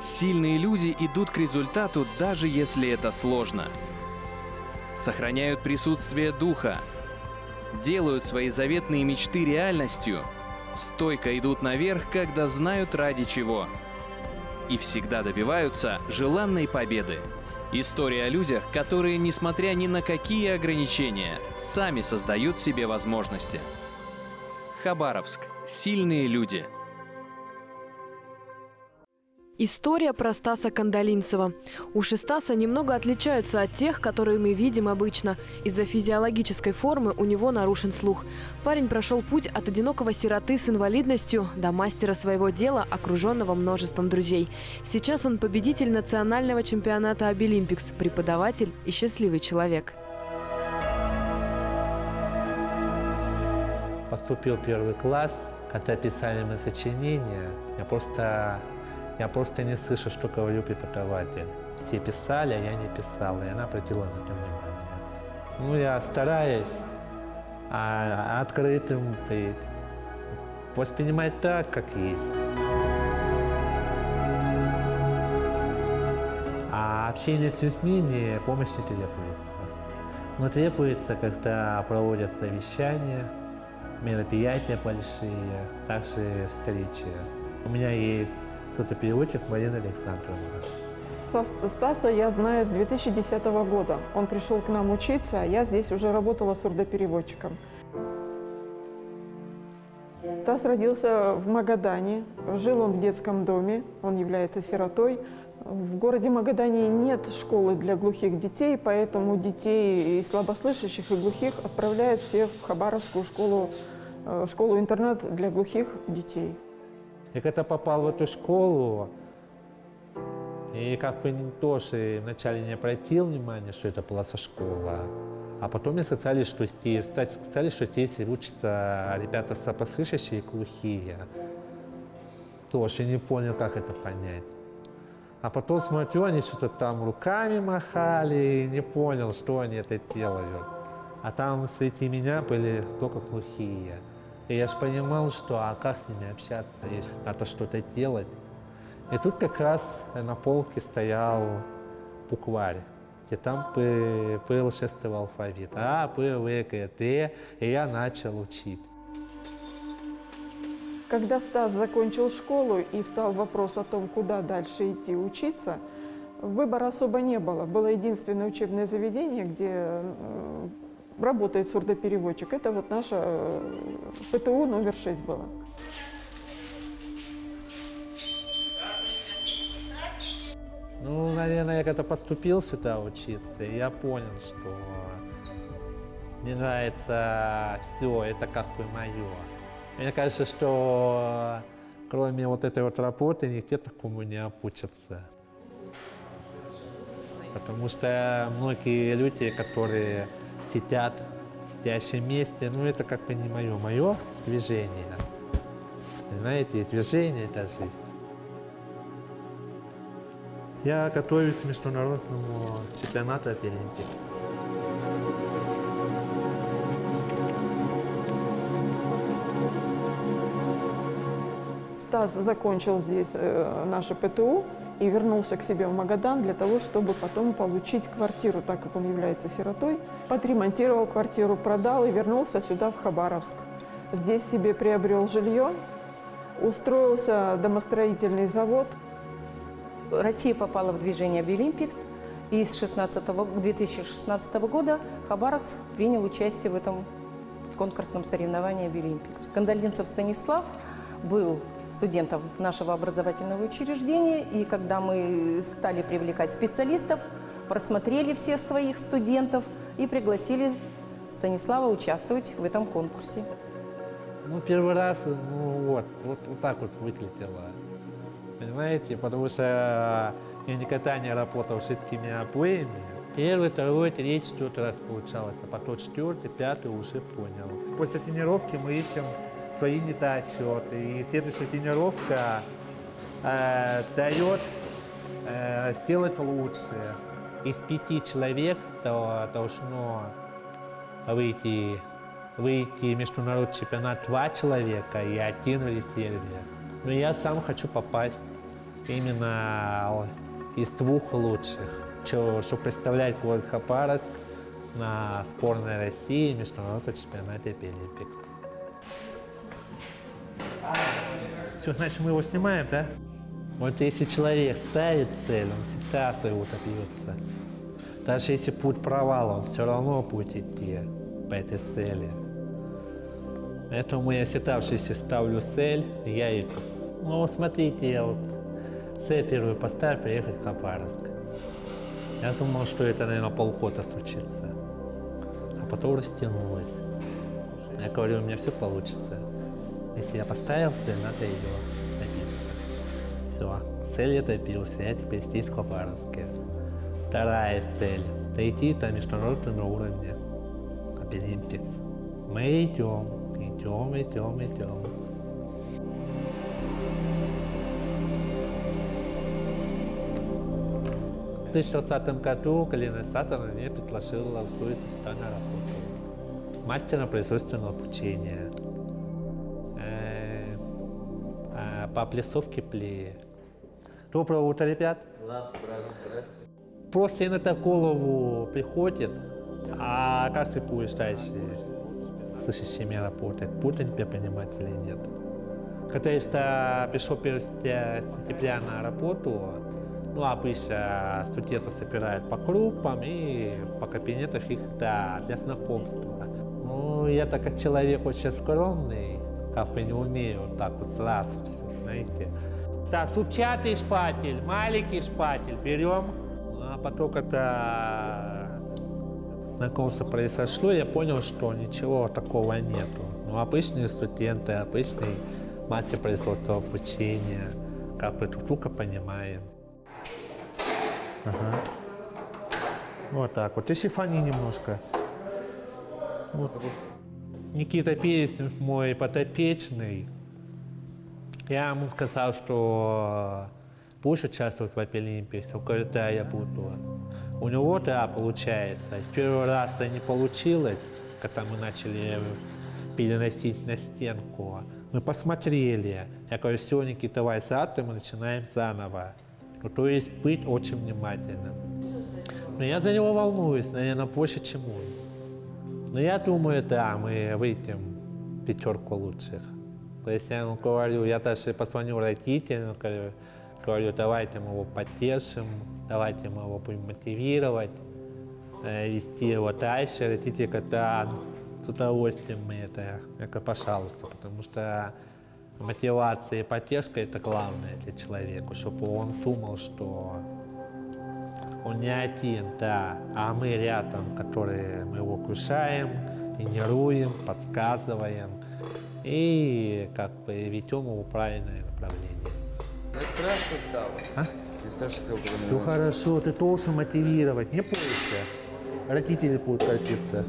Сильные люди идут к результату, даже если это сложно. Сохраняют присутствие духа, делают свои заветные мечты реальностью, стойко идут наверх, когда знают ради чего. И всегда добиваются желанной победы. История о людях, которые, несмотря ни на какие ограничения, сами создают себе возможности. Хабаровск. Сильные люди. История про Стаса Кандалинцева. Уши Стаса немного отличаются от тех, которые мы видим обычно. Из-за физиологической формы у него нарушен слух. Парень прошел путь от одинокого сироты с инвалидностью до мастера своего дела, окруженного множеством друзей. Сейчас он победитель национального чемпионата Обилимпикс, преподаватель и счастливый человек. Поступил первый класс, когда писали мы сочинения, я просто я просто не слышу, что говорю преподаватель. Все писали, а я не писал, и она обратила на это внимание. Ну, я стараюсь а, открытым быть, воспринимать так, как есть. А общение с людьми не помощь не требуется. Но требуется, когда проводятся вещания, мероприятия большие, также встречи. У меня есть Сурдопереводчик Марина Александровна. Со Стаса я знаю с 2010 года. Он пришел к нам учиться, а я здесь уже работала сурдопереводчиком. Стас родился в Магадане. Жил он в детском доме. Он является сиротой. В городе Магадане нет школы для глухих детей, поэтому детей и слабослышащих, и глухих отправляют все в Хабаровскую школу, э, школу-интернат для глухих детей. И когда попал в эту школу, и как бы тоже вначале не обратил внимания, что это была со школа, а потом мне сказали, что здесь, кстати, сказали, что здесь учатся ребята слабослышащие и глухие. Тоже не понял, как это понять. А потом смотрю, они что-то там руками махали, не понял, что они это делают. А там среди меня были только глухие. И я же понимал, что а как с ними общаться, если надо что-то делать. И тут как раз на полке стоял букварь, где там был шестый алфавит. А, П, В, Г, Д. И я начал учить. Когда Стас закончил школу и встал вопрос о том, куда дальше идти учиться, выбора особо не было. Было единственное учебное заведение, где работает сурдопереводчик. Это вот наша э, ПТУ номер 6 было. Ну, наверное, я когда поступил сюда учиться, я понял, что мне нравится все, это как бы мое. Мне кажется, что кроме вот этой вот работы нигде такому не обучатся. Потому что многие люди, которые сидят в сидящем месте. Ну, это как бы не мое. Мое движение. Понимаете, движение – это жизнь. Я готовлюсь к международному чемпионату Олимпийского. Стас закончил здесь э, наше ПТУ, и вернулся к себе в Магадан для того, чтобы потом получить квартиру, так как он является сиротой. Подремонтировал квартиру, продал и вернулся сюда, в Хабаровск. Здесь себе приобрел жилье, устроился домостроительный завод. Россия попала в движение «Обилимпикс», и с 16 2016 года Хабаровск принял участие в этом конкурсном соревновании «Обилимпикс». Кандальдинцев Станислав был студентов нашего образовательного учреждения. И когда мы стали привлекать специалистов, просмотрели всех своих студентов и пригласили Станислава участвовать в этом конкурсе. Ну, первый раз, ну вот, вот, вот так вот выглядело. Понимаете, потому что я никогда не работал с жидкими обоями. Первый, второй, третий, четвертый раз получалось, а потом четвертый, пятый уже понял. После тренировки мы ищем свои недочеты. И следующая тренировка э, дает э, сделать лучше. Из пяти человек то должно выйти, выйти международный чемпионат два человека и один в резерве. Но я сам хочу попасть именно из двух лучших, чтобы представлять город Хабаровск на сборной России международном чемпионате Олимпикс. Все, значит, мы его снимаем, да? Вот если человек ставит цель, он всегда своего добьется. Даже если путь провала, он все равно будет идти по этой цели. Поэтому я всегда ставлю цель, я иду. Ну, смотрите, я вот цель первую поставил, приехать в Хабаровск. Я думал, что это, наверное, полгода случится. А потом растянулось. Я говорю, у меня все получится. Если я поставил цель, надо ее добиться. Все, цель я добился, я теперь здесь в. Вторая цель – дойти до международного уровня Олимпикс. Мы идем, идем, идем, идем. В 2020 году Галина Сатана мне предложила устроиться сюда на работу. Мастера производственного обучения. По плясовке плея. Доброе утро, ребят. Здравствуйте. Здравствуйте. Просто иногда в голову приходит, а как ты будешь дальше с системой работать? Будут тебя понимать или нет? Когда я пришел 1 сентября на работу, ну, обычно студенты собирают по группам и по кабинетам их да, для знакомства. Ну, я так как человек очень скромный, как бы не умею вот так вот сразу, знаете. Так, зубчатый шпатель, маленький шпатель берем. А потом, когда знакомство произошло, я понял, что ничего такого нету. Ну, обычные студенты, обычный мастер производства обучения, как бы друг понимаем. Ага. Вот так вот. И шифани немножко. Вот. Никита Пересин, мой подопечный, я ему сказал, что будешь участвовать в Олимпиаде? Он говорит, да, я буду. У него, да, получается. Первый раз это не получилось, когда мы начали переносить на стенку. Мы посмотрели. Я говорю, все, Никита, давай завтра мы начинаем заново. Ну, то есть быть очень внимательным. Но я за него волнуюсь, наверное, больше, чем он. Но я думаю, да, мы выйдем пятерку лучших. То есть я ему говорю, я даже позвоню родителям, говорю, говорю, давайте мы его поддержим, давайте мы его будем мотивировать, э, вести его дальше. Родители говорят, да, с удовольствием мы это, я говорю, пожалуйста, потому что мотивация и поддержка – это главное для человека, чтобы он думал, что он не один, да, а мы рядом, которые мы его окружаем, тренируем, подсказываем и как бы ведем его в правильное направление. Не страшно стало? А? Не страшно стало, когда Все хорошо, ты должен мотивировать, не бойся. Родители будут гордиться.